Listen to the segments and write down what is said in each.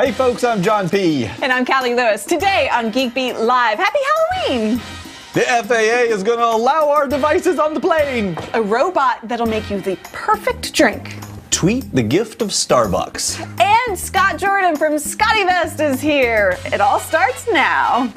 Hey folks, I'm John P. And I'm Callie Lewis. Today on Geek Beat Live, Happy Halloween! The FAA is going to allow our devices on the plane. A robot that'll make you the perfect drink. Tweet the gift of Starbucks. And Scott Jordan from ScotteVest is here. It all starts now.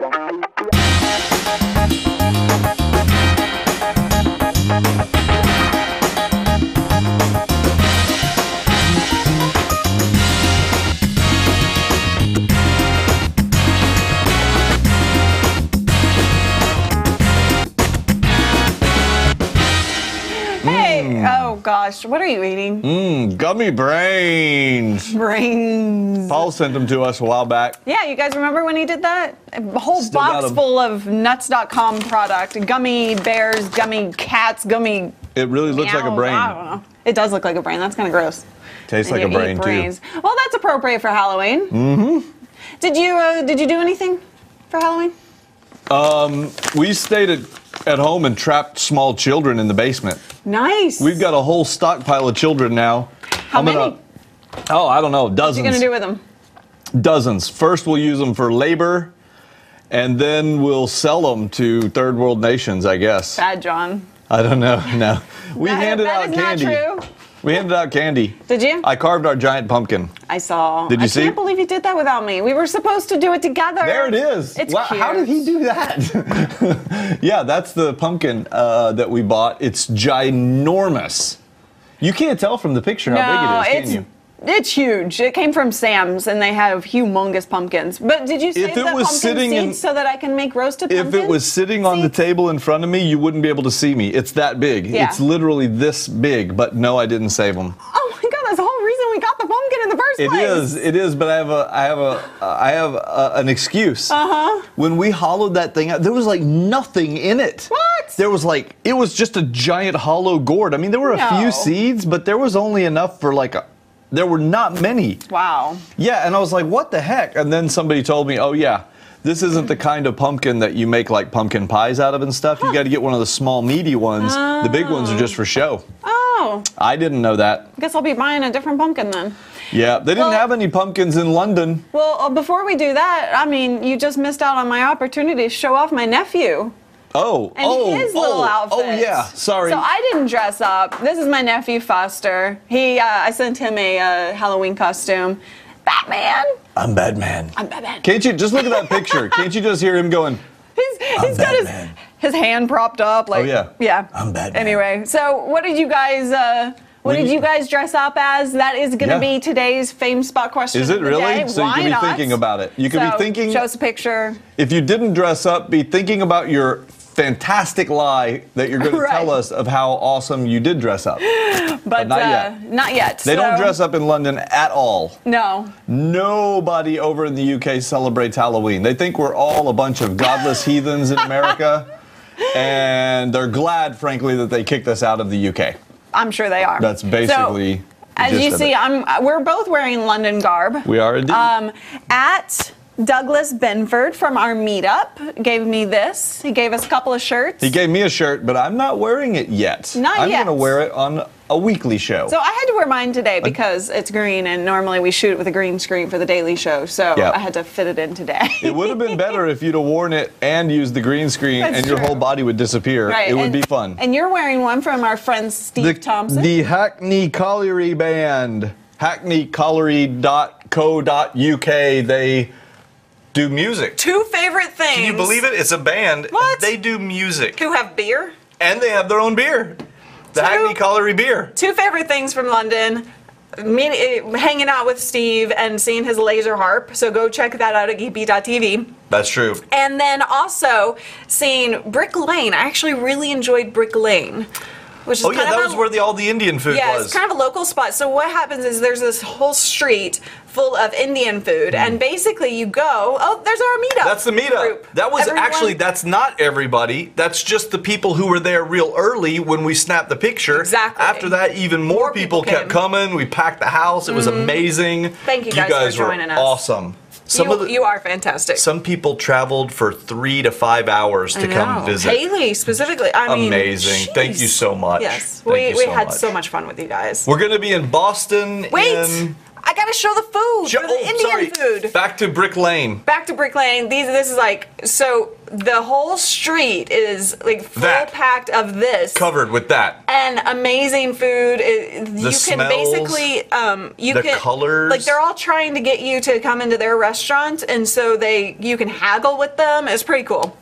Gosh, what are you eating? Mmm, gummy brains. Brains. Paul sent them to us a while back. Yeah, you guys remember when he did that? A whole Still box full of nuts.com product. Gummy bears, gummy cats, gummy. It really looks like a brain. I don't know. It does look like a brain. That's kind of gross. Tastes And like a brain too. Well, that's appropriate for Halloween. Mm-hmm. Did you uh, did you do anything for Halloween? We stayed at, at home and trapped small children in the basement. Nice. We've got a whole stockpile of children now. How I'm gonna- many? oh, I don't know, dozens. What are you gonna do with them? Dozens. First, we'll use them for labor, and then we'll sell them to third world nations. I guess. Bad John. I don't know. No, we That- handed that out is candy. not true. We handed out candy. Did you? I carved our giant pumpkin. I saw. Did you I see? can't believe he did that without me. We were supposed to do it together. There it is. It's Wow, cute. How did he do that? yeah, that's the pumpkin uh, that we bought. It's ginormous. You can't tell from the picture No, how big it is, can you? It's huge. It came from Sam's, and they have humongous pumpkins. But did you save If the it was pumpkin sitting seeds in- so that I can make roasted If pumpkin? it was sitting on the table in front of me, you wouldn't be able to see me. It's that big. Yeah. It's literally this big, but no, I didn't save them. Oh my god, that's the whole reason we got the pumpkin in the first It place. is. It is. But I have a. I have a. uh, I have a, an excuse. Uh huh. When we hollowed that thing out, there was like nothing in it. What? There was like it was just a giant hollow gourd. I mean, there were a No. few seeds, but there was only enough for like a. There were not many. Wow. Yeah, and I was like, what the heck? And then somebody told me, oh yeah. This isn't the kind of pumpkin that you make like pumpkin pies out of and stuff. You got to get one of the small, meaty ones. The big ones are just for show. Oh, I didn't know that. I guess I'll be buying a different pumpkin then. Yeah, they didn't Well- have any pumpkins in London. Well, uh, before we do that, I mean, you just missed out on my opportunity to show off my nephew. Oh, and oh, his little oh, outfit. Oh yeah, sorry. So I didn't dress up. This is my nephew Foster. He, uh, I sent him a uh, Halloween costume. Batman. I'm Batman. I'm Batman. Can't you just look at that picture? Can't you just hear him going? He's, he's got his his hand propped up. Like, Oh, yeah. yeah. I'm Batman. Anyway, so what did you guys? Uh, what did you guys dress up as? That is going to Yeah. be today's fame spot question. Is it really? day. So you Why could be not? thinking about it. You could be thinking- Show us a picture. If you didn't dress up, be thinking about your fantastic lie that you're going to tell us of how awesome you did dress up. But not uh, yet. Not yet. They don't dress up in London at all. No. Nobody over in the UK celebrates Halloween. They think we're all a bunch of godless heathens in America. And they're glad, frankly, that they kicked us out of the UK. I'm sure they are. That's basically. So, as you see. I'm. We're both wearing London garb. we are indeed. Um, at Douglas Benford from our meetup gave me this. He gave us a couple of shirts. He gave me a shirt, but I'm not wearing it yet. Not I'm yet. going to wear it on a weekly show. so I had to wear mine today because it's green, and normally we shoot with a green screen for the Daily Show. So Yeah. I had to fit it in today. it would have been better if you'd have worn it and used the green screen That's and your true. whole body would disappear. Right, It would and- be fun. And you're wearing one from our friend Steve the, Thompson. the Hackney Colliery Band, hackneycolliery.co.uk, they do music. Two favorite things. Can you believe it? It's a band. What? They do music. Who have beer? And they have their own beer. The Two- Hackney Colliery beer. Two favorite things from London. Me, eh, hanging out with Steve and seeing his laser harp. So go check that out at geekbeat.tv. That's true. And then also seeing Brick Lane. I actually really enjoyed Brick Lane. Which is Oh yeah, that was a, where the all the Indian food yeah, was. it's kind of a local spot. So what happens is there's this whole street full of Indian food, and mm. basically you go. Oh, there's our meetup. That's the meetup. group. That was Everyone- actually that's not everybody. That's just the people who were there real early when we snapped the picture. Exactly. After that, even more, More people, people kept. Coming. We packed the house. It was mm-hmm. amazing. Thank you guys for guys joining were us. Awesome. Some you, of the, you are fantastic. some people traveled for three to five hours to come visit. Haley specifically. I mean, Amazing. Thank you so much. Yes, Thank we, so had much. so much fun with you guys. We're gonna be in Boston. Wait, in- I gotta show the food for the oh, Indian sorry. food. Back to Brick Lane. Back to Brick Lane. These this is like so the whole street is like full That. packed of this. Covered with that. and amazing food. It- you can basically, um, you the can colors. like they're all trying to get you to come into their restaurant, and so they you can haggle with them. It's pretty cool.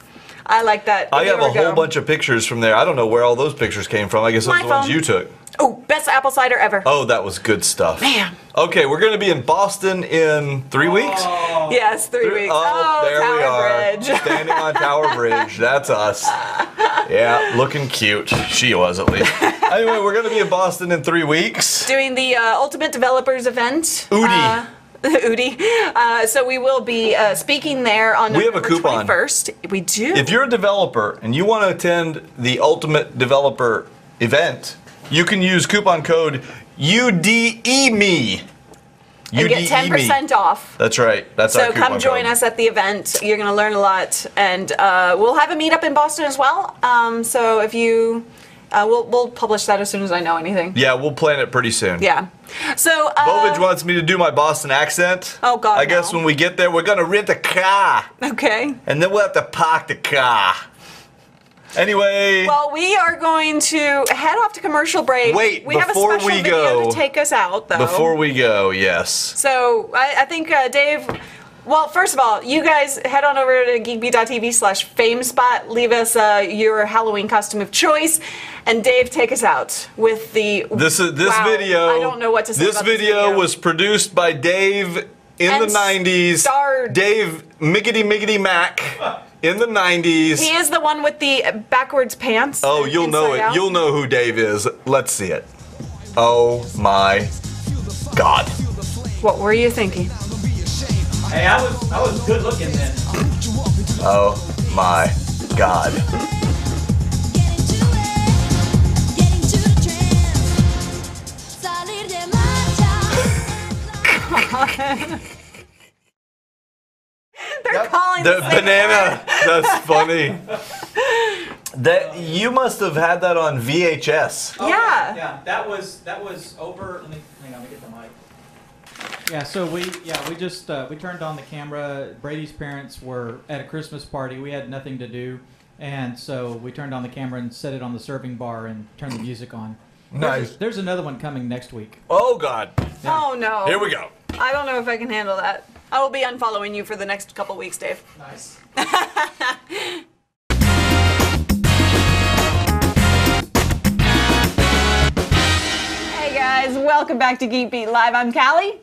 I like that. I have a whole bunch of pictures from there. I don't know where all those pictures came from. I guess those My are the ones phone. you took. Oh, best apple cider ever. Oh, that was good stuff. Man. Okay, we're going to be in Boston in three weeks. Yes, three Three- weeks. Oh, there Tower we are. Bridge. Standing on Tower Bridge. That's us. Yeah, looking cute. She was at least. anyway, we're going to be in Boston in three weeks. Doing the uh, Ultimate Developers event. Udi. Uh, Udi. Uh, so we will be uh, speaking there on We have a coupon. 21st. We do. If you're a developer and you want to attend the Ultimate Developer event, you can use coupon code UDEME. and get 10% off. That's right. That's our So come join code. us at the event. You're going to learn a lot, and uh, we'll have a meetup in Boston as well. Um, so if you, uh, we'll we'll publish that as soon as I know anything. Yeah, we'll plan it pretty soon. Yeah. So uh, Bovich wants me to do my Boston accent. Oh, God, I guess when we get there, we're gonna rent a car, okay. and then we'll have to park the car. Anyway, Well, we are going to head off to commercial break. Wait, we have a before special we video go- to take us out, though. before we go, yes. So I, I think uh, Dave. Well, first of all, you guys head on over to geekbeat.tv slash famespot. Leave us uh, your Halloween costume of choice, and Dave, take us out with the. This is this Wow, video. I don't know what to say. This about video, was produced by Dave in And the '90s. starred- Dave Miggity Miggity Mac in the '90s. He is the one with the backwards pants. oh, you'll know it. out. You'll know who Dave is. Let's see it. Oh my God. What were you thinking? Hey, I was I was good looking then. Oh my God. Get into it, get into the trance. Salir de marcha. They're calling The the banana. That's funny. That you must have had that on VHS. Oh, Yeah. Yeah, that was that was over. Let me hang on. Let me get the mic. Yeah, so we yeah we just uh, we turned on the camera. Brady's parents were at a Christmas party. We had nothing to do, and so we turned on the camera and set it on the serving bar and turned the music on. There's, Nice. there's another one coming next week. Oh God. Oh no. Here we go. I don't know if I can handle that. I will be unfollowing you for the next couple weeks, Dave. Nice. Hey guys, welcome back to Geek Beat Live. I'm Callie.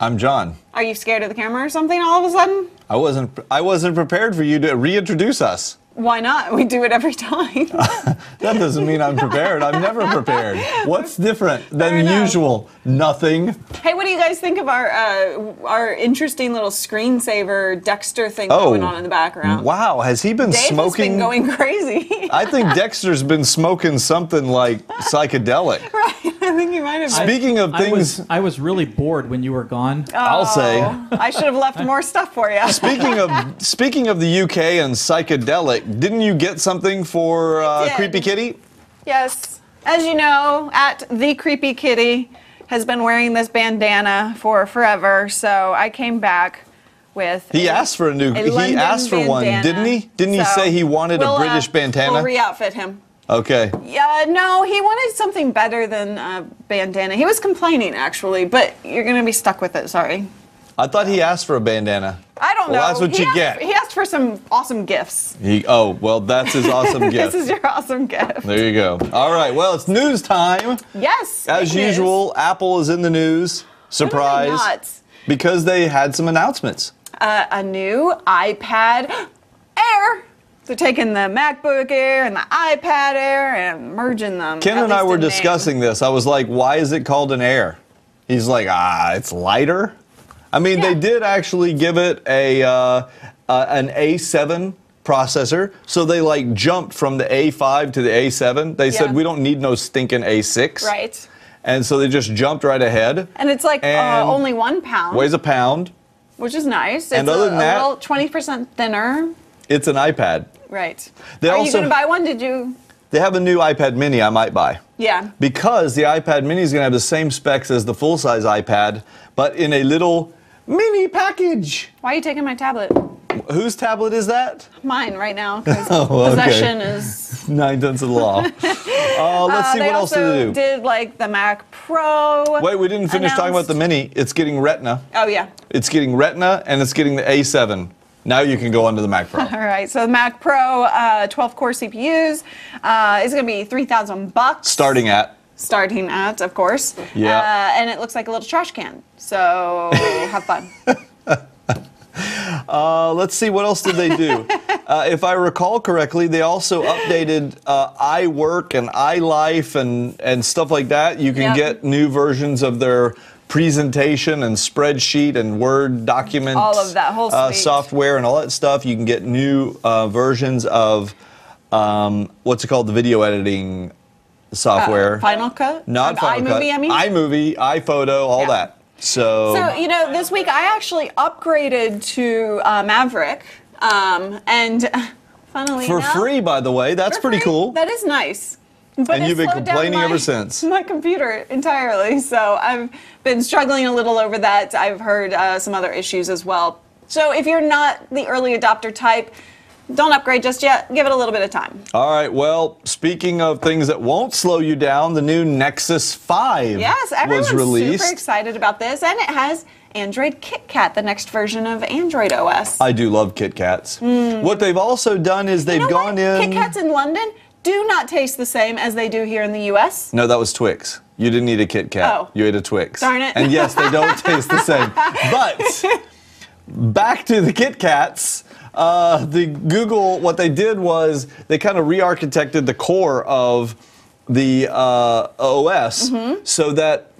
I'm John. Are you scared of the camera or something all of a sudden? I wasn't. I wasn't prepared for you to reintroduce us. Why not? We do it every time. That doesn't mean I'm prepared. I'm never prepared. What's different than usual? Nothing. hey, what do you guys think of our uh, our interesting little screensaver Dexter thing Oh, going on in the background? Wow, has he been Dave smoking? has been going crazy. I think Dexter's been smoking something like psychedelic. right, I think you might have. been. Speaking of I was things, I was really bored when you were gone. I'll say. Oh, I should have left more stuff for you. Speaking of speaking of the UK and psychedelic, didn't you get something for uh. Creepy Kitty? Yes. As you know, at the Creepy Kitty has been wearing this bandana for forever, so I came back with. He a- asked for a new. a he asked for one, didn't he? Didn't he say he wanted we'll, a uh, British bandana? We'll re-outfit him. Okay. Yeah, no, he wanted something better than a bandana. He was complaining actually, but you're gonna be stuck with it. Sorry. I thought he asked for a bandana. I don't Well, know. that's what he you asked, get. He asked for some awesome gifts. He, oh, well, that's his awesome gift. This is your awesome gift. There you go. All right. Well, it's news time. Yes. As usual, Apple is in the news. When are they Surprise. Because they had some announcements. uh, a new iPad Air. They're taking the MacBook Air and the iPad Air and merging them. Ken and I were in name. discussing this. I was like, why is it called an Air? He's like, ah, it's lighter. I mean, they did actually give it a uh, uh, an A7 processor, so they like jumped from the A5 to the A7. They Yeah. said we don't need no stinking A6. Right. And so they just jumped right ahead. And it's like And uh, only one pound, Weighs a pound. which is nice. It's And other a, than that- little 20% thinner. It's an iPad. Right. They Are you going to buy one? Did you? they have a new iPad mini I might buy. Yeah. Because the iPad mini is going to have the same specs as the full size iPad, but in a little mini package. Why are you taking my tablet? Whose tablet is that? Mine right now, because Oh, okay. possession is. Nine tenths of the law. Uh, let's Uh, see they what else also to do. did like the Mac Pro. Wait, we didn't finish talking about the mini. It's getting Retina. Oh yeah. It's getting Retina, and it's getting the A7. Now you can go onto the Mac Pro. All right. So the Mac Pro, uh, 12 core CPUs, uh, is going to be 3,000 bucks. Starting at. Starting at, of course. Yeah. Uh, and it looks like a little trash can. So have fun. Uh, let's see, what else did they do? uh, if I recall correctly, they also updated uh, iWork and iLife and, and stuff like that. You can Yep. get new versions of their presentation and spreadsheet and Word documents. All of that whole uh, software and all that stuff. You can get new uh, versions of um, what's it called? The video editing software. Uh, Final Cut? Not Final Cut. iMovie, I mean? iMovie, iPhoto, all Yeah. that. So, So, you know, this week I actually upgraded to uh, Maverick. Um, and funnily for free, by the way, that's pretty free. cool. That is nice. But And you've been complaining my- ever since. My computer entirely. So I've been struggling a little over that. I've heard uh, some other issues as well. So if you're not the early adopter type, don't upgrade just yet. Give it a little bit of time. All right. Well, speaking of things that won't slow you down, the new Nexus 5 Yes, was released. super excited about this, and it has Android KitKat, the next version of Android OS. I do love Kit Kats. What they've also done is they've you know gone what? in. Kit Kats in London do not taste the same as they do here in the U.S. No, that was Twix. You didn't eat a Kit Kat. Oh. You ate a Twix. Darn it. And yes, they don't taste the same. But back to the Kit Kats. Uh, the Google, what they did was they kind of re-architected the core of the uh, OS Mm-hmm. so that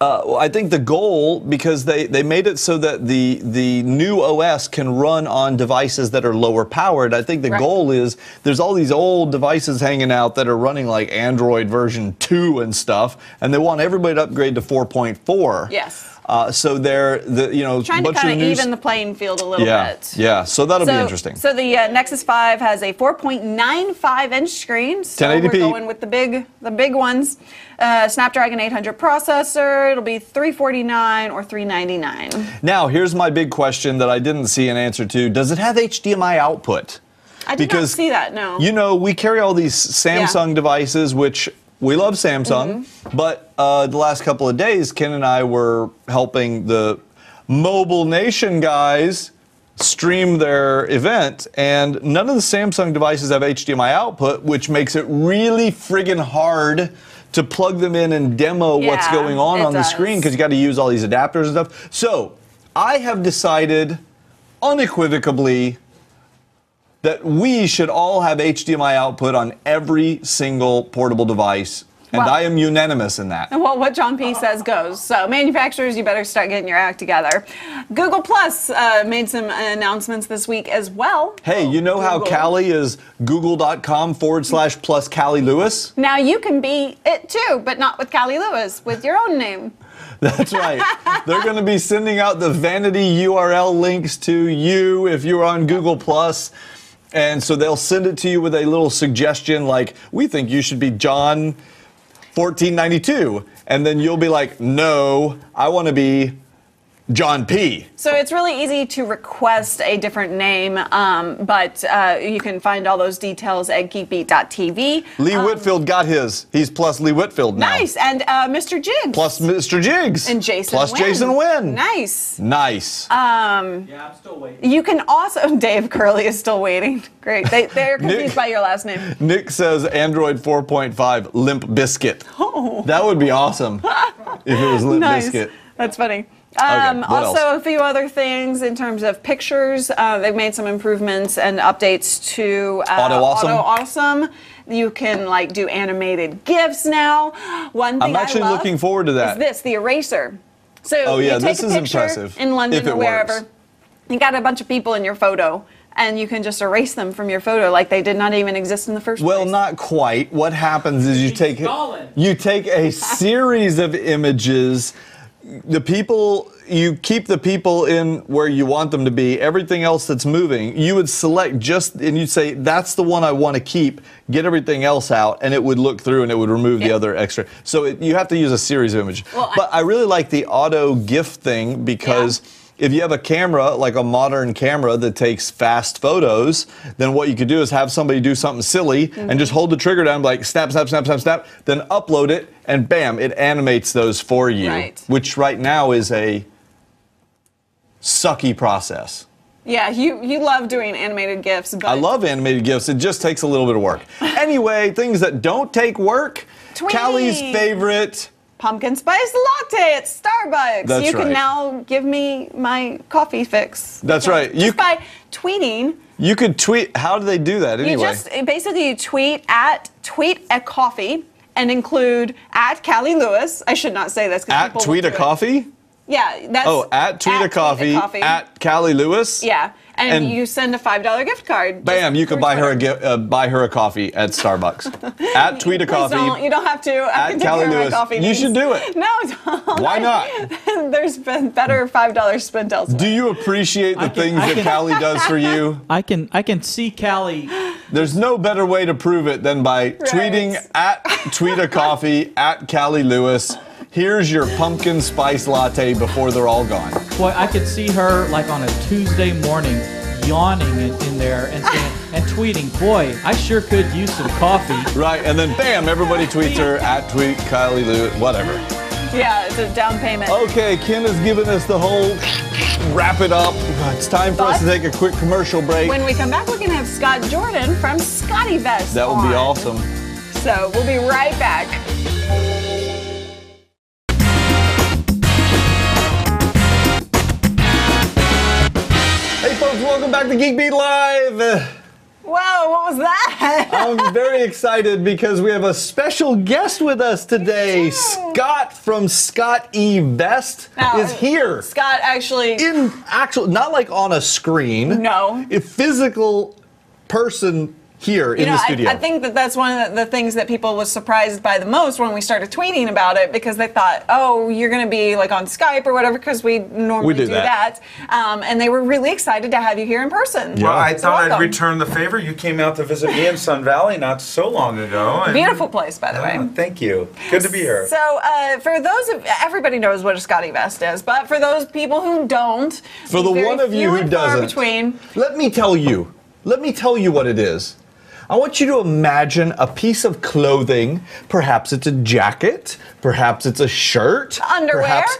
uh, well, I think the goal, because they, they made it so that the the new OS can run on devices that are lower powered. I think the Right. goal is there's all these old devices hanging out that are running like Android version two and stuff, and they want everybody to upgrade to 4.4. Yes. Uh, so they're the you know Trying to of kind of even the playing field a little yeah bit. yeah. So that'll be interesting. So the uh, Nexus 5 has a 4.95 inch screen. So 1080p. we're going with the big, the big ones. Uh, Snapdragon 800 processor. It'll be 349 or 399. now here's my big question that I didn't see an answer to: Does it have HDMI output? I did Because not see that. No. You know, we carry all these Samsung devices, which we love Samsung, Mm-hmm. but uh, the last couple of days, Ken and I were helping the Mobile Nation guys stream their event, and none of the Samsung devices have HDMI output, which makes it really friggin' hard to plug them in and demo what's going on on the screen because you got to use all these adapters and stuff. So I have decided unequivocally that we should all have HDMI output on every single portable device. And Well- I am unanimous in that. Well, what John P says goes. So, manufacturers, you better start getting your act together. Google Plus uh, made some announcements this week as well. Hey, you know how Google. Callie is google.com forward slash plus Callie Lewis? Now you can be it too, but not with Callie Lewis, with your own name. That's right. They're going to be sending out the vanity URL links to you if you're on Google Plus. And so they'll send it to you with a little suggestion like, we think you should be John 1492. And then you'll be like, no, I want to be John P. So it's really easy to request a different name, um, but uh, you can find all those details at geekbeat.tv. Lee Whitfield got his. He's plus Lee Whitfield now. Um, Nice, and uh, Mr. Jiggs. Plus Mr. Jiggs. and Jason Plus Wynn. Jason Wynn. Nice. Nice. Yeah, I'm still waiting. You can also, Dave Curley is still waiting. Great. They, they're confused Nick- by your last name. Nick says Android 4.5 Limp Biscuit. Oh. That would be awesome if it was Limp nice. Biscuit. That's funny. Um, what also, else? a few other things in terms of pictures. Uh, they've made some improvements and updates to uh, Auto Awesome? Auto Awesome. You can like do animated GIFs now. One thing I'm actually I love looking forward to that. Is this the eraser? So Oh, yeah, you take this a is picture impressive, in London if it or wherever. works. You got a bunch of people in your photo, and you can just erase them from your photo like they did not even exist in the first Well, place. Well, not quite. What happens is you take you take a series of images, the people you keep the people in where you want them to be. Everything else that's moving you would select just and you'd say that's the one i want to keep. Get everything else out and it would look through and it would remove the other extra. So it, you have to use a series of images. Well, but I, really like the auto gif thing because if you have a camera like a modern camera that takes fast photos then what you could do is have somebody do something silly Mm-hmm. and just hold the trigger down like snap snap snap snap snap then upload it and bam it animates those for you Right. which right now is a sucky process. Yeah, you you love doing animated gifs, but I love animated GIFs. It just takes a little bit of work. Anyway, things that don't take work. Tweet. Callie's favorite. Pumpkin spice latte at Starbucks. That's you can right. now give me my coffee fix. That's right. You- Just by tweeting. You could tweet. How do they do that anyway? You just basically you tweet at tweet a coffee and include at Callie Lewis. I should not say this. at tweet a do it. coffee. Yeah, that's Oh, at tweet a coffee. At Callie Lewis. yeah, and, and- you send a five dollar gift card. Bam! You could through buy her a Twitter. gi- uh, buy her a coffee at Starbucks. at tweet a coffee. don't. You don't have to. I At can take Callie my Lewis. coffee You needs. should do it. No, don't. Why not? There's been better five dollars spent elsewhere. Do you appreciate the can- things I that can- Callie does for you? I can I can see Callie. There's no better way to prove it than by tweeting at tweet a coffee at Callie Lewis. Here's your pumpkin spice latte before they're all gone. Boy, I could see her like on a Tuesday morning, yawning in, in there and saying, and tweeting, "Boy, I sure could use some coffee." Right, and then bam, everybody tweets her at tweet Kylie Lewis, whatever. Yeah, it's a down payment. Okay, Ken has given us the whole wrap it up. It's time for us to take a quick commercial break. When we come back, we're gonna have Scott Jordan from ScotteVest. that would be awesome. So we'll be right back. Folks, welcome back to Geek Beat Live. Whoa, what was that? I'm very excited because we have a special guest with us today. Scott from Scott E. Vest Now, is here. Scott actually. in actual, not like on a screen. No. a physical person here in you know, the studio. I, I think that that's one of the, the things that people was surprised by the most when we started tweeting about it because they thought, oh, you're going to be like on Skype or whatever because we normally We do do, that. that. Um, and they were really excited to have you here in person. Yeah. Well, I So thought I'd return the favor. You came out to visit me in Sun Valley not so long ago. and- Beautiful place, by the way. Oh, thank you. Good to be here. So, uh, for those of everybody knows what a ScotteVest is, but for those people who don't, For the one of you who doesn't. between. Let me tell you. Let me tell you what it is. I want you to imagine a piece of clothing. Perhaps it's a jacket. Perhaps it's a shirt. Underwear? Perhaps,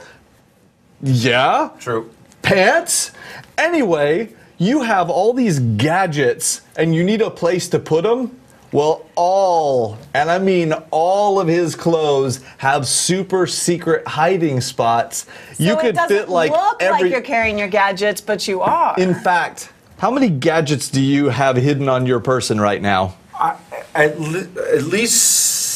yeah. True. Pants. Anyway, you have all these gadgets and you need a place to put them. Well, all, and I mean all of his clothes have super secret hiding spots. you could it fit like look every. like you're carrying your gadgets, but you are. In fact, how many gadgets do you have hidden on your person right now? I, at, le- at least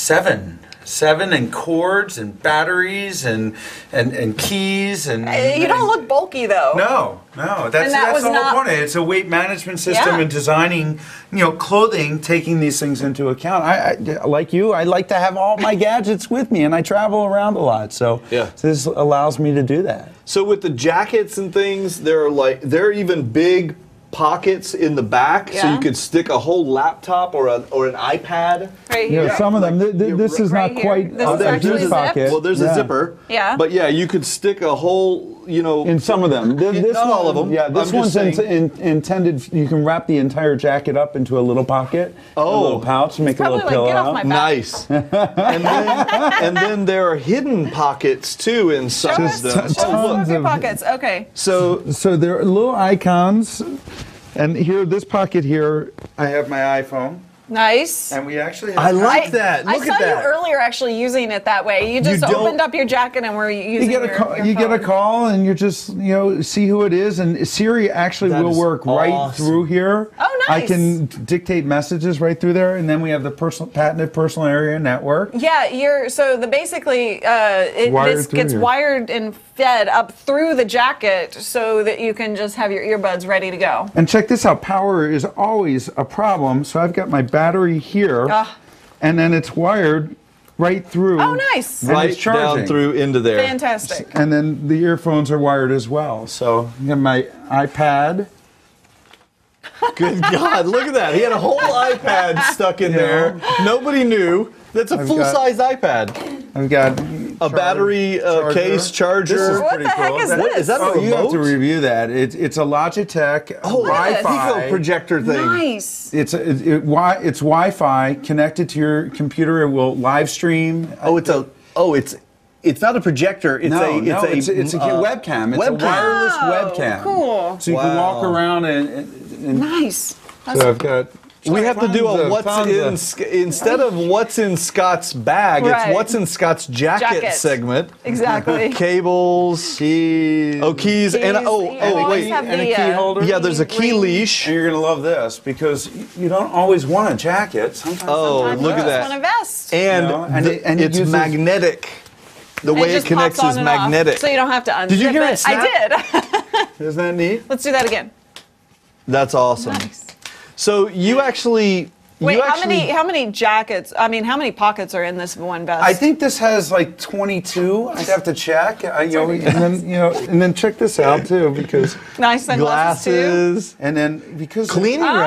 seven. Seven and cords and batteries and and, and keys and. You don't look bulky though. No, no. That's, And that that's the whole not- point. It's a weight management system Yeah. and designing, you know, clothing, taking these things into account. I, I like you. I like to have all my gadgets with me, and I travel around a lot. So Yeah. this allows me to do that. So with the jackets and things, there are like there are even big pockets in the back, so you could stick a whole laptop or a, or an iPad. Right You here. know, some of them. th- th- this is right not here. quite This a is actually a- pocket. Well, there's a zipper. Yeah. But yeah, you could stick a whole, you know. In some of them. Th- In- This not one, all of them. Yeah, I'm this one's in, in, intended. You can wrap the entire jacket up into a little pocket, oh, a little pouch, make a little like, pillow get off out. my back. Nice. and, then, and then there are hidden pockets too in some Show of us. them. Just Oh, look. of your of- pockets. Okay. So So there are little icons, and here, this pocket here. I have my iPhone, Nice. and we actually. Have I like I- that. I Look saw at that. you earlier actually using it that way. You just don't- opened up your jacket and were You using get a your, call, your you get a phone. call, and you just you know see who it is, and Siri actually That will is work right awesome. through here. Oh, nice. I nice. can dictate messages right through there, and then we have the personal patented personal area network. Yeah, you're so the basically uh, it, Wired this through gets here. wired and fed up through the jacket so that you can just have your earbuds ready to go. And check this out, power is always a problem. So I've got my battery here, Ah. and then it's wired right through. Oh, nice. Right down through into there. Fantastic. And then the earphones are wired as well. So I got my iPad. Good God, look at that. He had a whole iPad stuck in there. Nobody knew. That's a I've full got- size iPad. I've got A battery uh, case charger. This is What pretty the heck cool. is That- this? Is that a Oh, you have to review that. It's it's a Logitech Oh, look at that Wi-Fi. Pico projector thing. Nice. It's a, it, it, wi- it's Wi-Fi connected to your computer. It will live stream. Oh, it's a. Oh, it's. It's not a projector. It's no, a. It's no, a. it's, it's a uh, webcam. It's webcam. a wireless Oh, webcam. cool. So you can walk around and, and, and Nice. so I've got. We have to do a what's tons in instead of what's in Scott's bag. Right. It's what's in Scott's jacket, Jacket. segment. Exactly. Cables. keys. Oh, keys, and oh, you oh, wait. have and a key uh, holder. Yeah, there's a key ring. leash. And you're gonna love this because you don't always want a jacket. Sometimes. Oh, Sometimes look you at just that. want a vest. And, You know, and the- it- and it's uses- magnetic. The way it, just connects is and off, magnetic. so you don't have to unzip Did you hear it it. snap? I did. Isn't that neat? Let's do that again. That's awesome. Nice. So you actually. Wait, you how actually, many how many jackets? I mean, how many pockets are in this one vest? I think this has like 22. I'd have to check. I, you know, and then you know, and then check this out too because, nice sunglasses too. Glasses. and then because Cleaning Oh.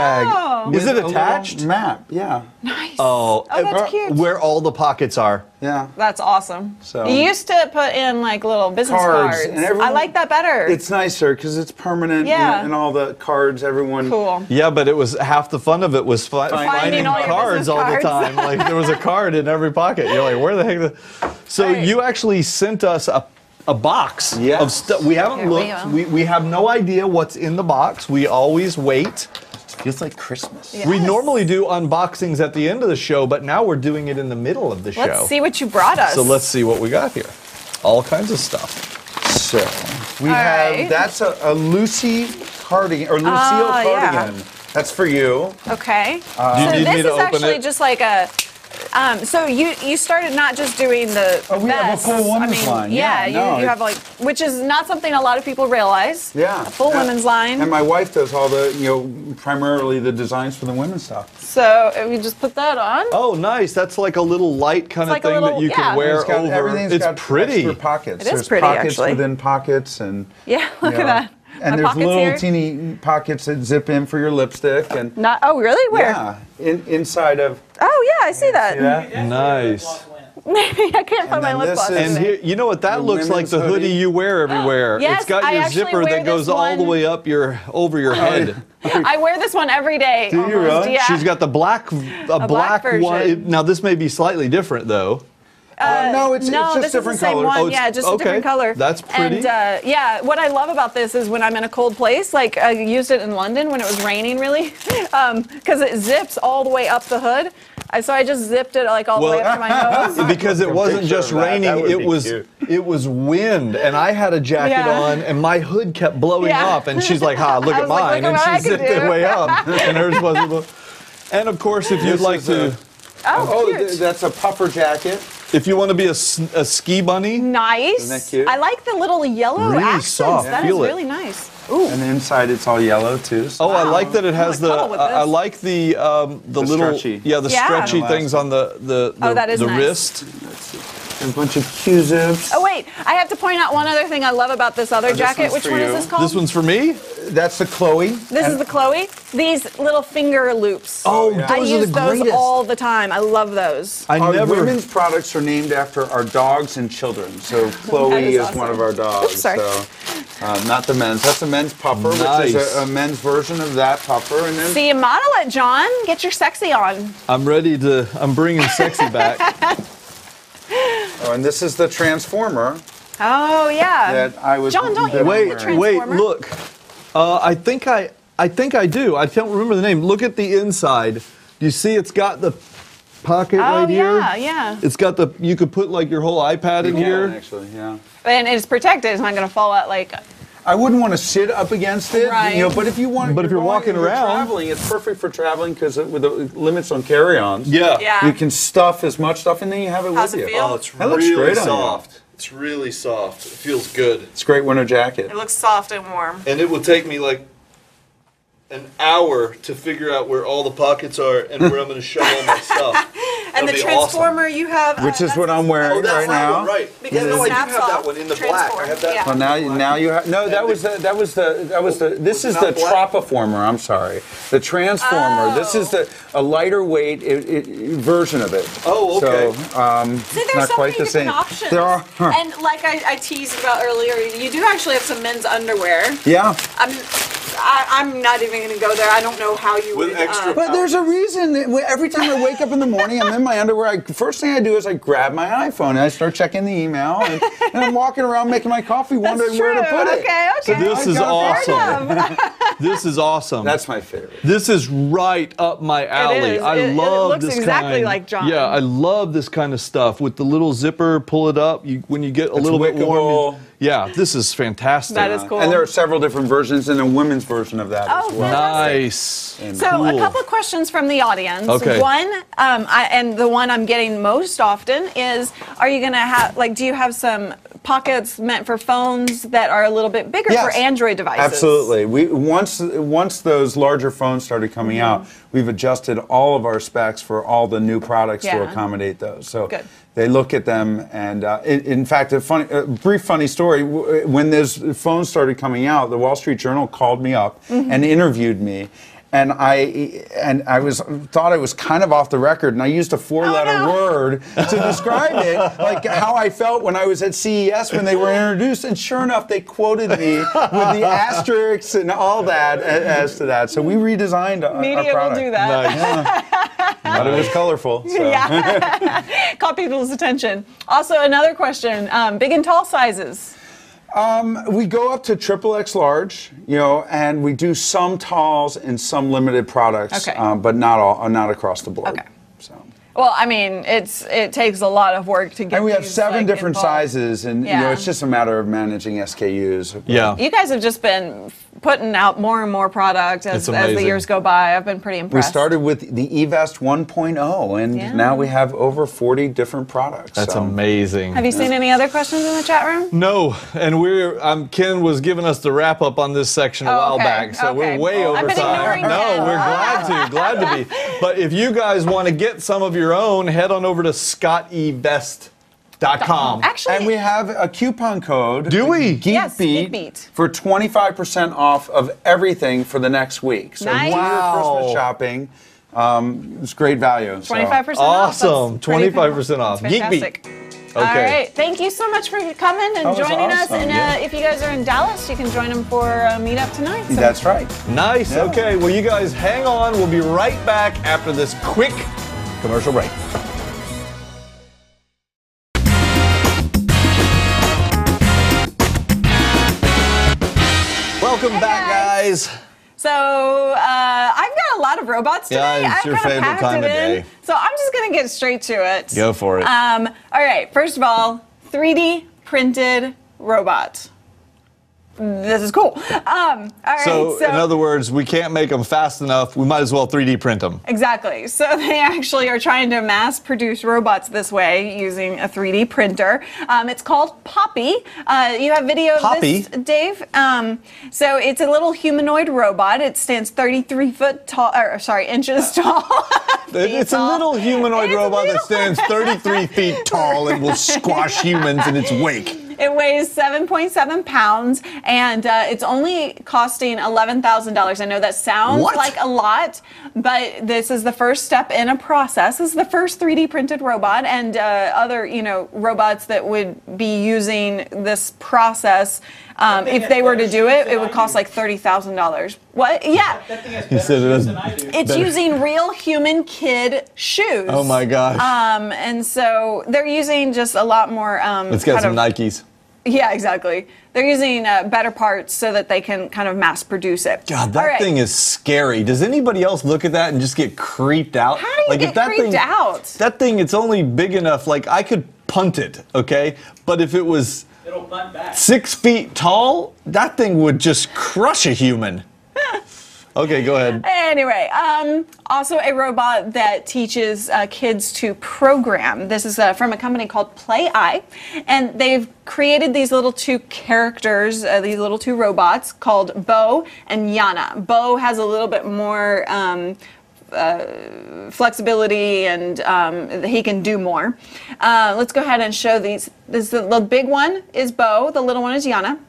rag. Is it attached? Map. Yeah. Nice. Oh, Oh, that's uh, cute. Where all the pockets are. Yeah. That's awesome. So- you used to put in like little business Cards, cards. and everyone- I like that better. It's nicer because it's permanent. Yeah. And, and all the cards, everyone. cool. Yeah, but it was half the fun of it was fi- Finding finding, all your cards all the time. Like there was a card in every pocket. You're like, where the heck? The... So Right. you actually sent us a, a box Yes. of stuff. We haven't Here looked. go. We, we have no idea what's in the box. We always wait. Feels like Christmas. Yeah. We normally do unboxings at the end of the show, but now we're doing it in the middle of the show. Let's see what you brought us. So let's see what we got here. All kinds of stuff. So we All have right. that's a, a Lucy cardigan or Lucille ah, yeah. cardigan. That's for you. Okay. Uh, do you so need this me to is open actually it? just like a. Um, so you you started not just doing the Oh, we have a vests. full I mean, line. Yeah, Yeah, no, you, you have like which is not something a lot of people realize. Yeah. A full Yeah. women's line. And my wife does all the, you know, primarily the designs for the women's stuff. so uh, we just put that on. Oh, nice. That's like a little light kind It's of like thing little- that you yeah. can wear It's got, over. everything's it's got pretty. extra pockets. It is There's pretty, pockets actually. within pockets and Yeah, look you at that. And there's little here. teeny pockets that zip in for your lipstick and Not. Oh, really? Where? yeah, in, inside of Oh, yeah, I see that. see that? Nice. Maybe I can't put And my then lip this gloss And here, you know what that looks like? The hoodie hoodie. you wear everywhere. Yes, it's got I your actually zipper wear that goes this all the one. way up your over your head. I wear this one every day. Do you almost. really? Yeah. She's got the black, a, black black, one. version. it- now this may be slightly different though. Uh, no, it's, no, it's just this different is the same colors. one. Oh, yeah, just a different color. That's pretty. And uh, yeah, what I love about this is when I'm in a cold place, like I used it in London when it was raining really, because it zips all the way up the hood. I, so I just zipped it like all the way up to my nose. because it wasn't just of that. That raining; would it was cute. it was wind, and I had a jacket Yeah. on, and my hood kept blowing Yeah. off, and she's like, "Ha, look at was like, mine," "Look and what I she zipped it way up, and hers wasn't. And of course, if you'd This like to, a- Oh, Oh, cute. th- that's a puffer jacket. If you want to be a ski bunny, nice. Isn't that cute? I like the little yellow Really accents. soft. That is Feel it. really nice. Ooh. And inside it's all yellow too. so- Oh, I like that it has the. wanna cuddle with I I like the um, the, The little stretchy. yeah the Yeah. stretchy Elastic. things on the the the, Oh, that is the nice. wrist. A bunch of Q-zips. Oh wait, I have to point out one other thing I love about this other Oh, jacket. one's Which for one is this called? This one's for me. That's the Chloe. This And- is the Chloe. These little finger loops. Oh, yeah. I those use are the those greatest. all the time. I love those. I Our never. women's products are named after our dogs and children. So Chloe is is, awesome. one of our dogs. Oops, sorry. So, uh, not the men's. That's a men's puffer, which is a, a men's version of that puffer. And then See, model it, John. Get your sexy on. I'm ready to. I'm bringing sexy back. oh, and this is the transformer Oh yeah. that I was. John, don't you that I'm Wait, wait, look. Uh, I think I, I think I do. I can't remember the name. Look at the inside. Do you see? It's got the pocket oh right here. yeah, yeah. It's got the. You could put like your whole iPad in Yeah, here. actually, yeah. And it's protected. It's not going to fall out like. I wouldn't want to sit up against it, Right. you know. But if you want, But if you're going- walking you're around- traveling, it's perfect for traveling because with the limits on carry-ons, Yeah. Yeah. you can stuff as much stuff, and then you have it How's with it you. feel? Oh, it's That looks really great on you. soft. It's really soft. It feels good. It's a great winter jacket. It looks soft and warm. And it will take me like an hour to figure out where all the pockets are and where I'm going to shove all my stuff. And the That'd awesome. transformer you have, uh, Which is what I'm wearing right now. Right. Because you have that it snaps off. Transform, yeah. Well, now, now you have no. That was the, that was the that was the. This is the Tropiformer. I'm sorry, the Transformer. This is the a lighter weight it, it, version of it. Oh, okay. So, um, See, there's not so quite many the same. options. There are. And like I, I teased about earlier, you do actually have some men's underwear. Yeah. I'm, I, I'm not even going to go there. I don't know how you With would. extra uh, But there's a reason. that Every time I wake up in the morning, I'm in my underwear. I, first thing I do is I grab my iPhone and I start checking the email, and, and I'm walking around making my coffee, wondering where to put it. Okay, So okay. this I is awesome. this is awesome. That's my favorite. This is right up my alley. is. I It- it love looks this exactly kind. like John. Yeah, I love this kind of stuff with the little zipper. Pull it up. You when you get a little bit warm. Wickable. you- Yeah, this is fantastic. That is cool. And there are several different versions and a women's version of that Oh, as well. Nice. And So Cool. a couple of questions from the audience. Okay. One, um, I, and the one I'm getting most often is, are you going to have like, do you have some pockets meant for phones that are a little bit bigger Yes. for Android devices? Absolutely. We once once those larger phones started coming Mm-hmm. out, we've adjusted all of our specs for all the new products to accommodate those. So Good. They look at them, and uh, in, in fact, a funny, a brief funny story. When those phones started coming out, the Wall Street Journal called me up Mm-hmm. and interviewed me. And I and I was thought I was kind of off the record, and I used a four-letter Oh, no. word to describe it, like how I felt when I was at CES when they were introduced. And sure enough, they quoted me with the asterisks and all that a- as to that. So we redesigned our, our Media will do that. Nice. But it was colorful. So. Yeah. Caught people's attention. Also, another question um, big and tall sizes. We go up to triple X large, you know, and we do some talls and some limited products, Okay. um, but not all, uh, not across the board. Okay. So. Well, I mean, it's it takes a lot of work to get. And we have these, seven like, different involved. sizes, and you know, it's just a matter of managing SKUs. Yeah. You guys have just been putting out more and more product as, as the years go by. I've been pretty impressed. We impressed. started with the eVest 1.0, and Yeah. now we have over 40 different products. That's so. amazing. Have you seen any other questions in the chat room? No, and we're um, Ken was giving us the wrap up on this section a Oh, while okay, back, so okay. we're way I've over been time. No, Ken. we're glad to, glad to be. But if you guys want to get some of your own, head on over to scottevest.com. Actually, And we have a coupon code. Do we? Geek Yes, Beat, Geekbeat. for 25% off of everything for the next week. So Nice. do your Wow. Christmas shopping. Um, it's great value. 25% off. Awesome. 25% off. That's Geek Okay. All right. Thank you so much for coming and That was joining us. And uh, yeah. if you guys are in Dallas, you can join them for a meetup tonight. So- That's right. Nice. Yeah. Okay. Well, you guys hang on. We'll be right back after this quick commercial break. Welcome back, guys. So uh, I've got a lot of robots today. Yeah, it's I've your favorite packed time it of in. day. So I'm just gonna get straight to it. Go for it. Um, all right. First of all, 3D printed robot. This is cool. Um, all right. So, in other words, we can't make them fast enough. We might as well 3D print them. Exactly. So they actually are trying to mass produce robots this way using a 3D printer. Um, it's called Poppy. Uh, you have video of Poppy? this, Dave. Um, so it's a little humanoid robot. It stands 33 foot tall, or sorry, inches tall. It's a little humanoid robot that stands 33 feet tall and will squash humans in its wake. It weighs 7.7 pounds and uh, it's only costing $11,000. I know that sounds What? like a lot, but this is the first step in a process. This is the first 3D printed robot and uh, other, you know, robots that would be using this process. Um, if they were to do it, it would cost like $30,000. What? Yeah. That thing has He better said it shoes has than I do. It's Better. using real human kid shoes. Oh my gosh. Um, and so they're using just a lot more. Um, it's got kind some of- Nikes. yeah, exactly. They're using uh, better parts so that they can kind of mass produce it. God, that All right. thing is scary. Does anybody else look at that and just get creeped out? How do you like get if that creeped thing, out? That thing, it's only big enough. Like I could punt it, okay. But if it was It'll bunt back. six feet tall, that thing would just crush a human. okay, go ahead. Anyway, um, also a robot that teaches uh, kids to program. This is uh, from a company called Play-i, and they've created these little two characters, uh, these little two robots called Bo and Yana. Bo has a little bit more. Um, uh, flexibility and um, he can do more. Uh, let's go ahead and show these. This the, the big one is Bo. The little one is Yana.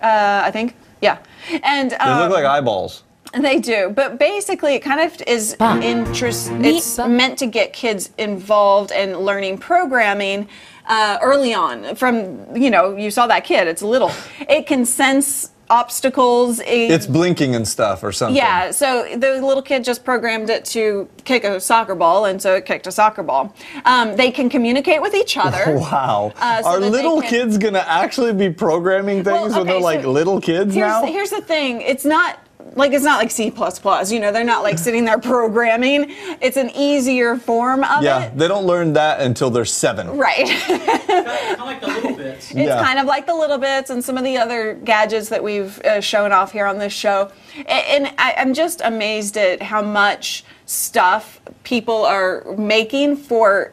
Uh, I think. Yeah. And They um, look like eyeballs. they do, but basically, it kind of is interest. It's meant to get kids involved in learning programming uh, early on. From you know, you saw that kid; it's little. It can sense obstacles. It, It's blinking and stuff or something. yeah, so the little kid just programmed it to kick a soccer ball, and so it kicked a soccer ball. Um, they can communicate with each other. Wow. Uh, so Are little can- kids gonna actually be programming things Well, when they're okay, like so little kids here's, now? Here's the thing: it's not like it's not like C++. You know, they're not like sitting there programming. It's an easier form of yeah, it. they don't learn that until they're seven. Right. Kind of like the littleBits. It's Yeah. kind of like the littleBits and some of the other gadgets that we've uh, shown off here on this show. A- And I, I'm just amazed at how much stuff people are making for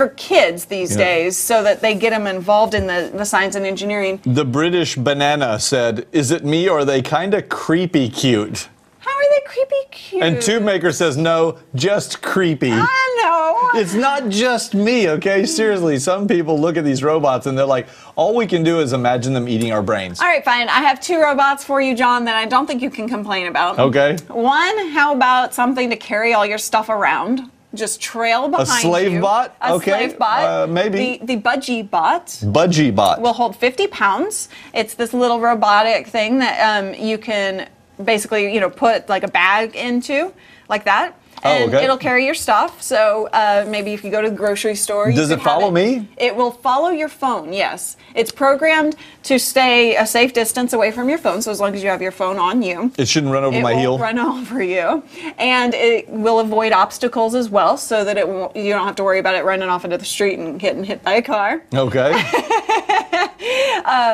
for kids these Yeah. days so that they get them involved in the, the science and engineering. The British banana said, Is it me or are they kind of creepy cute? How are they creepy cute? And Tube Maker says, No, just creepy. I know. It's not just me, okay? Seriously, some people look at these robots and they're like, all we can do is imagine them eating our brains. All right, fine. I have two robots for you, John, that I don't think you can complain about. Okay? One, how about something to carry all your stuff around? Just trail behind slave you. bot? A Okay, slave bot. uh, maybe. The, the Budgee bot Budgee bot. will hold 50 pounds. It's this little robotic thing that um, you can basically, you know, put like a bag into, like that. Oh, And okay. it'll carry your stuff. So uh, maybe if you go to the grocery store, you Does can it follow have me? It will follow your phone. Yes, it's programmed to stay a safe distance away from your phone. So as long as you have your phone on you, it shouldn't run over my heel. it my heel. run over you, and it will avoid obstacles as well, so that it won't, you don't have to worry about it running off into the street and getting hit by a car. Okay.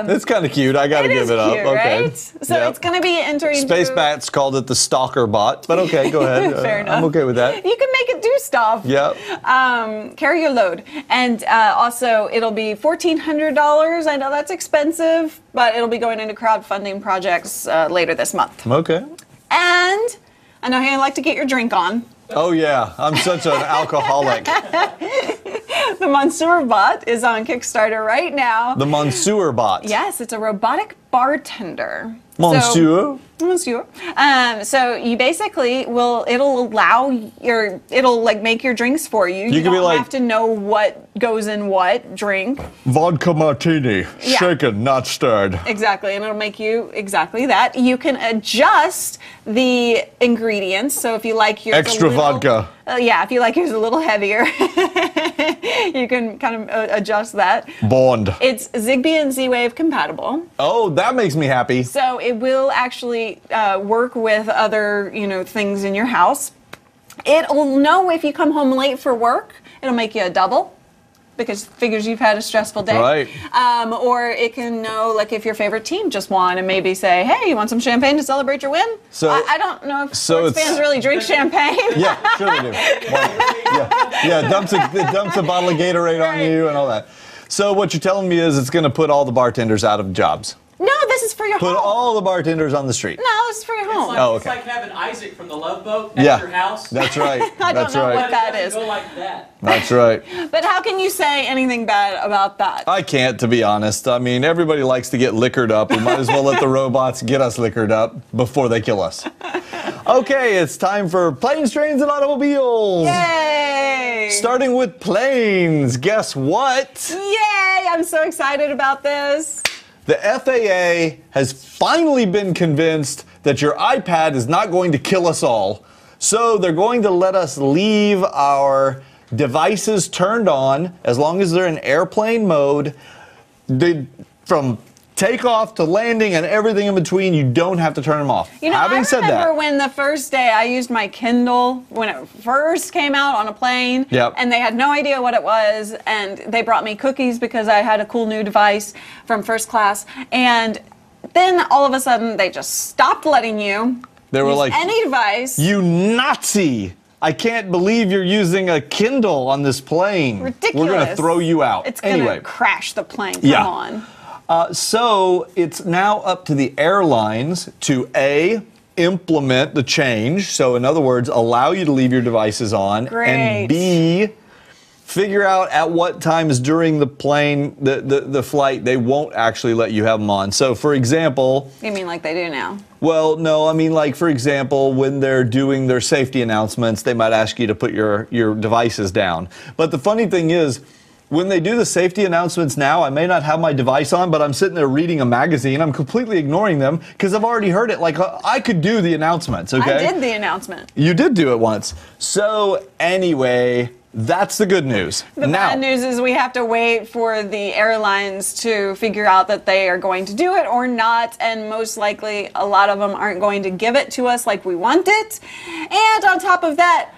It's kind of cute. I gotta Um, It give it up. okay. right? So Yep. it's going to be entering. Space Bats called it the stalker bot, but okay, go ahead. Uh, Fair enough. Okay with that. You can make it do stuff. Yep. Um, carry your load, and uh, also it'll be fourteen hundred dollars. I know that's expensive, but it'll be going into crowdfunding projects uh, later this month. Okay. And I know how you like to get your drink on. Oh yeah, I'm such an alcoholic. The Monsieur Bot is on Kickstarter right now. The Monsieur bot. Yes, it's a robotic bartender. Monsieur. So, monsieur. Um, so you basically will it'll allow your it'll like make your drinks for you. You, can don't be like- have to know what goes in what drink. Vodka martini, Yeah. shaken, not stirred. Exactly, and it'll make you exactly that. You can adjust the ingredients. So if you like your Extra little- vodka. uh, yeah, if you like yours a little heavier, you can kind of uh, adjust that. Bond. It's Zigbee and Z-Wave compatible. Oh, that makes me happy. So it will actually uh, work with other, you know, things in your house. It'll know if you come home late for work. It'll make you a double because figures you've had a stressful day. Right. Um, or it can know, like, if your favorite team just won, and maybe say, "Hey, you want some champagne to celebrate your win?" So- I, I don't know if so sports fans really drink champagne. Yeah, sure they do. yeah, yeah, dumps a, dumps a bottle of Gatorade on you and all that. So what you're telling me is it's going to put all the bartenders out of jobs. No, this is for your Put home. all the bartenders on the street. no, this is for your home. Like, Oh, It's like having Isaac from the Love Boat at Yeah, your house. that's right. I don't know right. what that is. It doesn't. Go like that. That's right. But how can you say anything bad about that? I can't, to be honest. I mean, everybody likes to get liquored up. We might as well let the robots get us liquored up before they kill us. Okay, it's time for planes, trains, and automobiles. Yay! Starting with planes. Guess what? Yay! I'm so excited about this. The FAA has finally been convinced that your iPad is not going to kill us all. So they're going to let us leave our devices turned on as long as they're in airplane mode. They, from takeoff to landing and everything in between, you don't have to turn them off. You know, Having I said remember that, when the first day I used my Kindle when it first came out on a plane, Yep. and they had no idea what it was, and they brought me cookies because I had a cool new device from first class, and then all of a sudden they just stopped letting you They were use like, any device. you Nazi! I can't believe you're using a Kindle on this plane. Ridiculous. We're going to throw you out. It's gonna anyway. crash the plane. Come Yeah. on. Uh, so it's now up to the airlines to A, implement the change. So, in other words, allow you to leave your devices on. Great. And B, figure out at what times during the plane, the, the, the flight, they won't actually let you have them on. So, for example, You mean like they do now? well, no, I mean, like, for example, when they're doing their safety announcements, they might ask you to put your, your devices down. But the funny thing is, when they do the safety announcements now, I may not have my device on, but I'm sitting there reading a magazine. I'm completely ignoring them because I've already heard it. Like, I could do the announcements, okay? I did the announcement. You did do it once. So, anyway, that's the good news. The now, bad news is we have to wait for the airlines to figure out that they are going to do it or not, and most likely a lot of them aren't going to give it to us like we want it. And on top of that,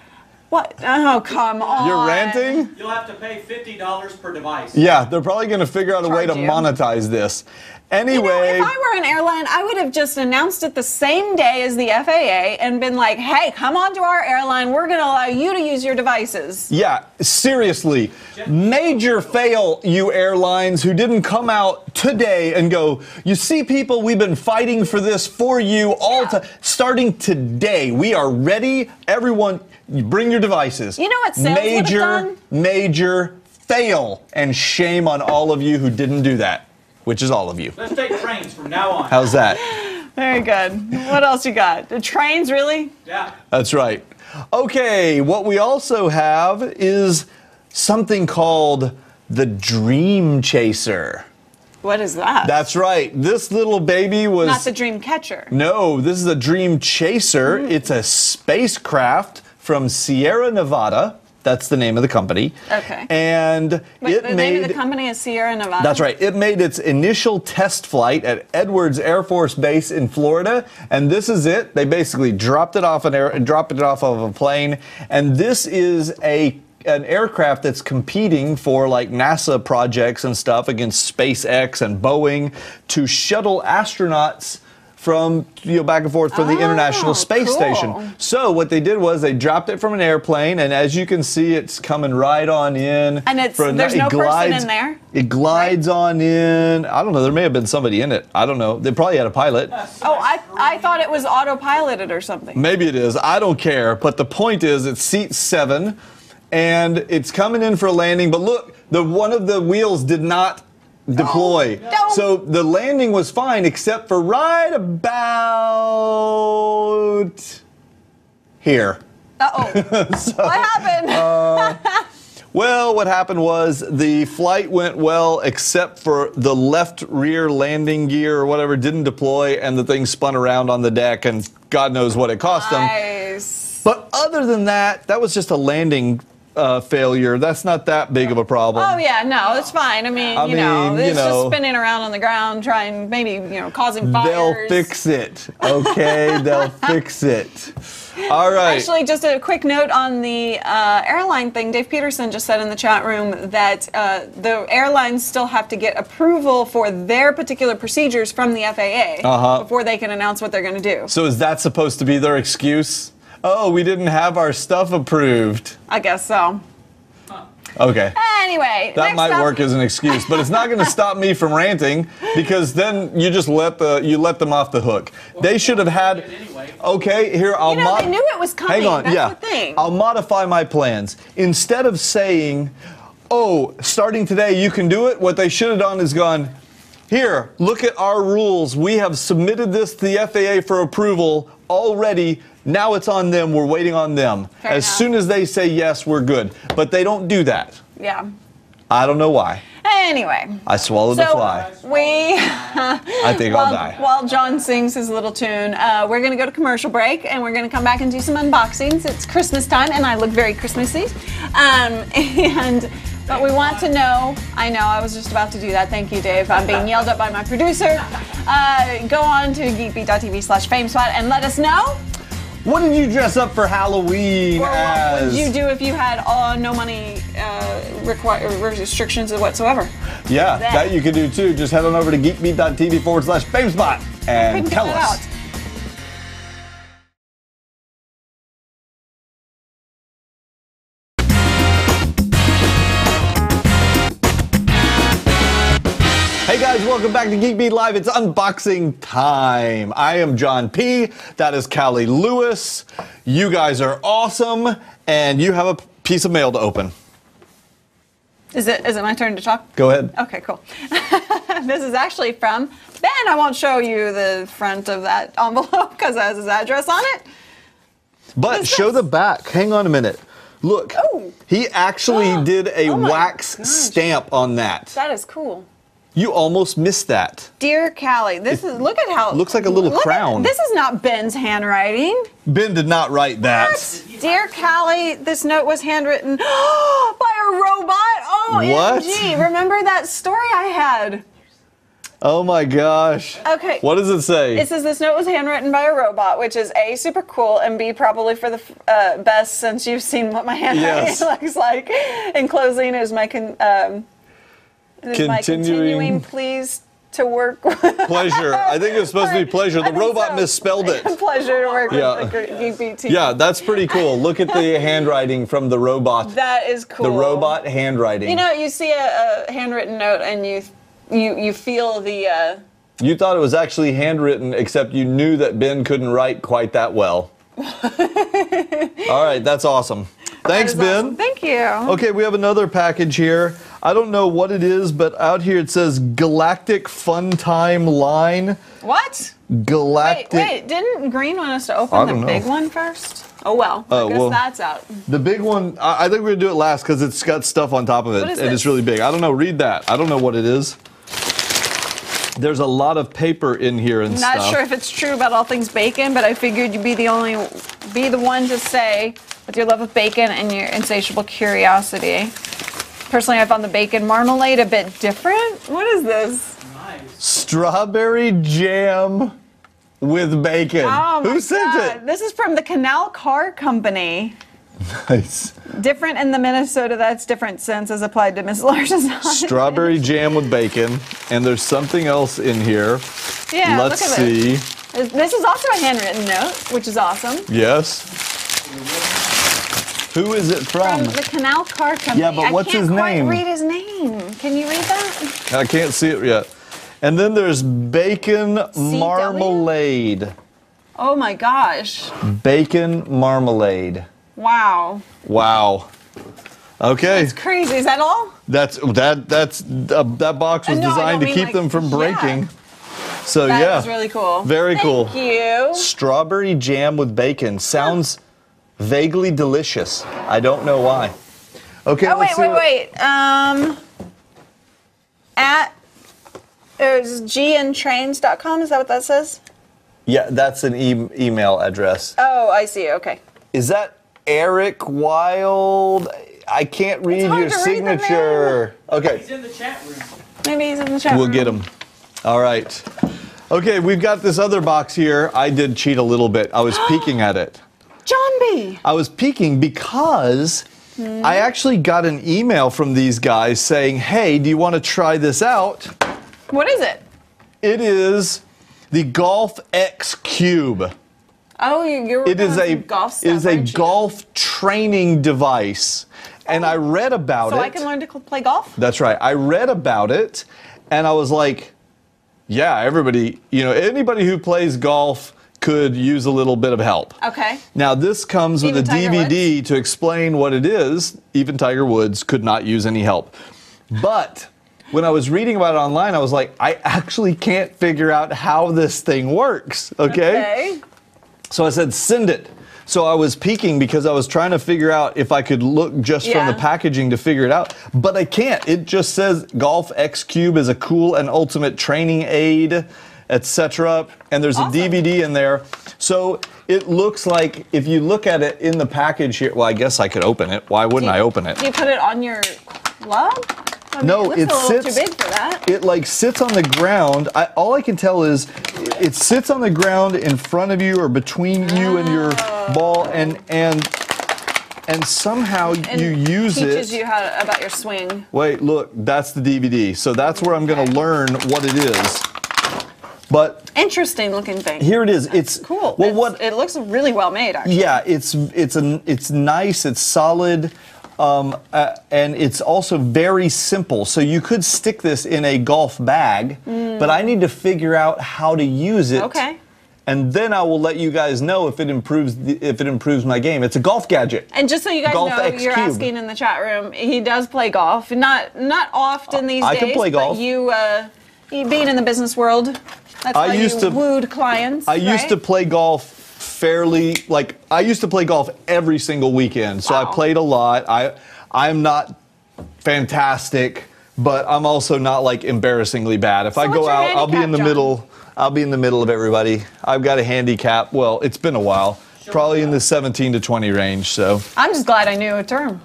what? Oh, come on. you're ranting? You'll have to pay fifty dollars per device. Yeah, they're probably going to figure out a way to you. monetize this. You Anyway. know, if I were an airline, I would have just announced it the same day as the FAA and been like, hey, come on to our airline. We're going to allow you to use your devices. Yeah, seriously. Major fail, you airlines who didn't come out today and go, you see, people, we've been fighting for this for you all Yeah. to starting today. We are ready. Everyone, you bring your devices. You know what sales would've Major, done? major fail. And shame on all of you who didn't do that, which is all of you. Let's take trains from now on. How's that? Very good. What else you got? The trains, really? Yeah. That's right. Okay, what we also have is something called the Dream Chaser. What is that? That's right. This little baby was. Not the dream catcher. no, this is a Dream Chaser. Mm. It's a spacecraft from Sierra Nevada. That's the name of the company. Okay. And Wait, it the made. name of the company is Sierra Nevada. That's right. It made its initial test flight at Edwards Air Force Base in Florida, and this is it. They basically dropped it off an air, dropped it off of a plane, and this is a an aircraft that's competing for like NASA projects and stuff against SpaceX and Boeing to shuttle astronauts from you know back and forth from the Oh, International Space cool. Station. So what they did was they dropped it from an airplane, and as you can see, it's coming right on in. And it's- a- there's it no person glides- in there? It glides on in. I don't know. There may have been somebody in it. I don't know. They probably had a pilot. Oh, I, I thought it was autopiloted or something. Maybe it is. I don't care. But the point is, it's seat seven, and it's coming in for a landing. But look, the one of the wheels did not deploy. No. So the landing was fine, except for right about here. Uh oh. what happened? Uh, Well, what happened was the flight went well, except for the left rear landing gear or whatever didn't deploy, and the thing spun around on the deck, and God knows what it cost them. nice. But other than that, that was just a landing uh, failure. That's not that big of a problem. Oh yeah, no, it's fine. I mean, I you know, mean, you it's know. just spinning around on the ground, trying maybe you know causing fires. They'll fix it, okay? They'll fix it. All right. Actually, just a quick note on the uh, airline thing. Dave Peterson just said in the chat room that uh, the airlines still have to get approval for their particular procedures from the FAA Uh-huh. before they can announce what they're going to do. so is that supposed to be their excuse? Oh, we didn't have our stuff approved. I guess so. Okay. Anyway, That might up- work as an excuse, but it's not going to stop me from ranting because then you just let the you let them off the hook. They should have had. Anyway. Okay, here I'll. You know, they knew it was coming. Hang on, That's yeah. the thing. I'll modify my plans. Instead of saying, "Oh, starting today you can do it," what they should have done is gone. Here, look at our rules. We have submitted this to the FAA for approval already. Now it's on them. We're waiting on them. Fair as enough. soon as they say yes, we're good. But they don't do that. Yeah. I don't know why. Anyway. I swallowed a So fly. we, I think I'll die. while John sings his little tune, uh, we're going to go to commercial break and we're going to come back and do some unboxings. It's Christmas time and I look very Christmassy. Um, and but we want to know. I know I was just about to do that. Thank you, Dave. I'm being yelled at by my producer. Uh, go on to geekbeat.tv slash famespot and let us know. What did you dress up for Halloween Or what would you do if you had uh, no money uh, require restrictions whatsoever? yeah, that? that you can do too. Just head on over to geekbeat.tv forward slash famespot and tell us. Welcome back to Geek Beat Live. It's unboxing time. I am John P. That is Cali Lewis. You guys are awesome, and you have a piece of mail to open. Is it is it my turn to talk? Go ahead. Okay, cool. this is actually from Ben. I won't show you the front of that envelope because it has his address on it. But show this? the back. Hang on a minute. Look, Oh. he actually did a Oh wax gosh. stamp on that. That is cool. You almost missed that. Dear Cali, this is look at how It looks like a little look at- crown. this is not Ben's handwriting. Ben did not write that. What? Dear Cali, this note was handwritten by a robot. Oh, What? Remember that story I had? Oh my gosh. Okay. What does it say? It says this note was handwritten by a robot, which is A, super cool, and B, probably for the uh, best since you've seen what my handwriting Yes. looks like. In closing, is my, con- um, Continuing- continuing please to work with. pleasure. I think it was supposed to be pleasure. The robot so. misspelled it. Pleasure to work Yeah. with the Geek team. Yeah, that's pretty cool. Look at the handwriting from the robot. That is cool. The robot handwriting. You know, you see a, a handwritten note and you you you feel the uh, You thought it was actually handwritten, except you knew that Ben couldn't write quite that well. All right, that's awesome. Thanks, Ben. awesome. Thank you. Okay, we have another package here. I don't know what it is, but out here it says Galactic Fun Time Line. What? Galactic. wait, wait didn't Green want us to open the know. big one first? Oh well. Oh, I guess well. that's out. The big one, I, I think we're gonna do it last because it's got stuff on top of it, What is and it's really big. I don't know. Read that. I don't know what it is. There's a lot of paper in here and Not stuff. sure if it's true about all things bacon, but I figured you'd be the only, be the one to say with your love of bacon and your insatiable curiosity. Personally, I found the bacon marmalade a bit different. What is this? Nice. Strawberry jam with bacon. Oh Who sent God. This is from the Canal Car Company. Nice. Different in the Minnesota. That's different since as applied to Miss Larson's. Strawberry jam with bacon, and there's something else in here. Yeah, Let's look at see. This. This is also a handwritten note, which is awesome. Yes. Who is it From from? the Canal Car Company. Yeah, but I what's can't his quite name? read his name. Can you read that? I can't see it yet. And then there's bacon marmalade. Oh my gosh. Bacon marmalade. Wow. Wow. Okay, It's crazy. Is that all? that's that that's uh, that box was Uh, no, designed to keep mean them from breaking. yeah. So That yeah, is really cool. Very Thank cool. Thank you. strawberry jam with bacon sounds vaguely delicious. I don't know why. Okay, Oh let's wait, see wait, what- wait. Um, at there's gntrains.com. Is that what that says? Yeah, that's an e- email address. Oh, I see. Okay. Is that Eric Wild? I can't read hard your to read the signature. Okay, He's in the chat room. Maybe he's in the chat. Room. We'll room. get him. All right. Okay, we've got this other box here. I did cheat a little bit. I was peeking at it. John B. I was peeking because I hmm. actually got an email from these guys saying, hey, do you want to try this out? What is it? It is the Golf X Cube. Oh, you, you're It is a golf it is a golf training device, and I oh. read about So it. So I can learn to play golf. That's right. I read about it, and I was like, yeah, everybody, you know, anybody who plays golf could use a little bit of help. Okay. Now, this comes with a Tiger DVD to explain what it is. Even Tiger Woods could not use any help. But when I was reading about it online, I was like, I actually can't figure out how this thing works. Okay. Okay. So I said, send it. So I was peeking because I was trying to figure out if I could look just from the packaging to figure it out, but I can't. It just says Golf X Cube is a cool and ultimate training aid, etc. And there's Awesome. a DVD in there. So it looks like if you look at it in the package here, well, I guess I could open it. Why wouldn't I open it? Do you put it on your glove? I mean, No, it, it sits- too big for that. it like sits on the ground. I, all I can tell is it sits on the ground in front of you or between you and your oh. ball, and and and somehow And you use teaches it. Teaches you how to, about your swing. Wait, look, that's the DVD. So that's where I'm going to learn what it is. But Interesting looking thing. here it is. It's Cool. Well, It's- what? It looks really well made, actually. Yeah, it's it's a it's nice. It's solid. Um, uh, and it's also very simple. So you could stick this in a golf bag, but I need to figure out how to use it. Okay. And then I will let you guys know if it improves the, if it improves my game. It's a golf gadget. And just so you guys Golf know, X you're Cube. asking in the chat room. He does play golf, not not often these I days. can play golf. But you, uh, you being in the business world, that's I used to- wooed clients. I used to play golf fairly like I used to play golf every single weekend. So I played a lot. I I'm not fantastic, but I'm also not like embarrassingly bad. If I go out, I'll be in the John? middle. I'll be in the middle of everybody. I've got a handicap. Well, it's been a while. Probably in the 17 to 20 range. So I'm just glad I knew a term.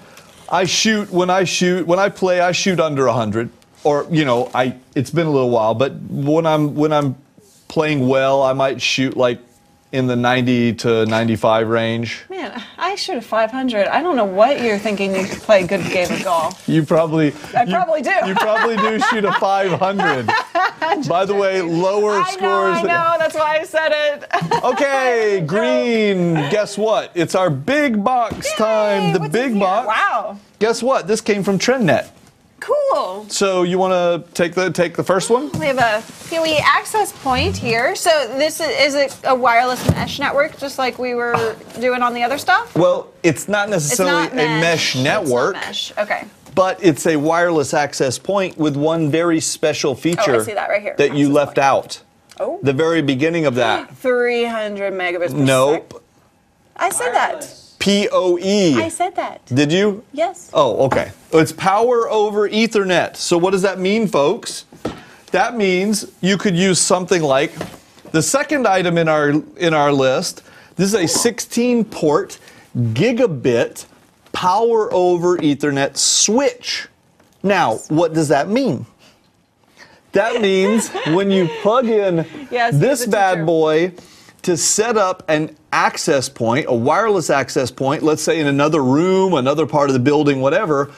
I shoot when I shoot when I play I shoot under 100 or you know I it's been a little while but when I'm when I'm playing well I might shoot like in the 90 to 95 range. Man, I shoot a 500. I don't know what you're thinking you play a good game of golf. You probably I you- probably do. You probably do shoot a 500. By the way, lower I know, scores I know. That's why I said it. Okay, green. Guess what? It's our big box time. The big box. Wow. Guess what? This came from TrendNet. Cool. So you want to take the take the first one? We have a PoE access point here. So this is, is it a wireless mesh network, just like we were doing on the other stuff? Well, it's not It's necessarily not a mesh It's not network, mesh. Okay. but it's a wireless access point with one very special oh, feature i see that right here. that you left point. out. Oh. The very beginning of that. 300 megabits per second. nope. I said that. P O I E. said that. Did you? Yes. Oh, okay. It's power over Ethernet. So what does that mean, folks? That means you could use something like the second item in our in our list. This is a 16 port gigabit power over Ethernet switch. Now, what does that mean? That means when you plug in Yes, this bad boy to set up an access point, a wireless access point, let's say in another room, another part of the building, whatever,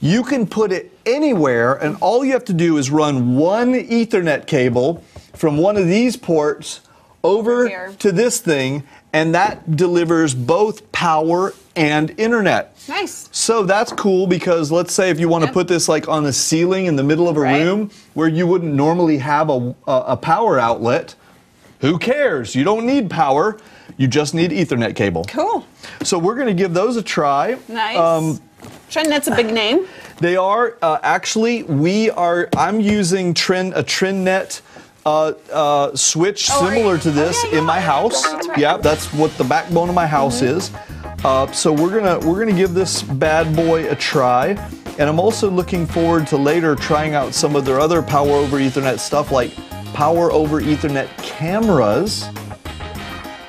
you can put it anywhere, and all you have to do is run one Ethernet cable from one of these ports over Here. to this thing, and that delivers both power and internet. Nice. So that's cool because let's say if you want to Yep. put this like on the ceiling in the middle of a Right. room where you wouldn't normally have a, a, a power outlet, who cares? You don't need power. You just need Ethernet cable. Cool. So we're going to give those a try. Nice. Um, TrendNet's a big name. they are uh, actually we are. I'm using trend a TrendNet. Uh, uh, switch Oh, similar to this Oh, yeah, in my house. That's right. Yeah, that's what the backbone of my house Mm-hmm. is. Uh, so we're gonna we're gonna give this bad boy a try, and I'm also looking forward to later trying out some of their other power over Ethernet stuff like power over Ethernet cameras,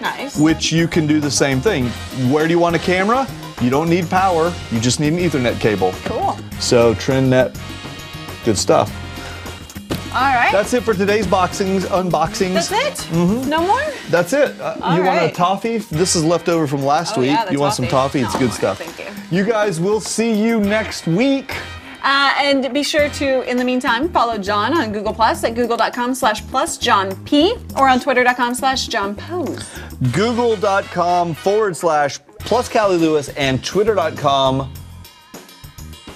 Nice. which you can do the same thing. Where do you want a camera? You don't need power. You just need an Ethernet cable. cool. So TrendNet, good stuff. All right. That's it for today's boxings unboxings. That's it? Mm -hmm. No more? That's it. Uh, you want a toffee? This is left over from last Oh, week. yeah, you want some toffee. toffee? It's Oh, good stuff. thank you. You guys, we'll see you next week. Uh, and be sure to, in the meantime, follow John on Google Plus at google.com slash plus John P or on twitter.com slash John Pose. Google.com forward slash plus Cali Lewis and Twitter.com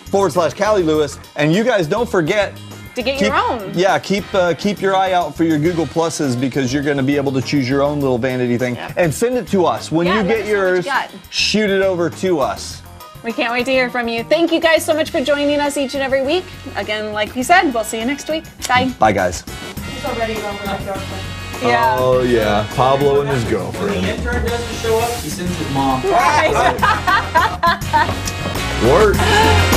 forward slash Cali Lewis. And you guys don't forget To get keep, your own. Yeah, keep uh, keep your eye out for your Google Pluses because you're going to be able to choose your own little vanity thing Yep. and send it to us. When Yeah, you get what you yours, shoot it over to us. We can't wait to hear from you. Thank you guys so much for joining us each and every week. Again, like we said, we'll see you next week. Bye. Bye, guys. He's already over my girlfriend. Yeah. Oh yeah, Pablo and his girlfriend. When the girlfriend. intern doesn't show up, he sends his mom. Right. Work.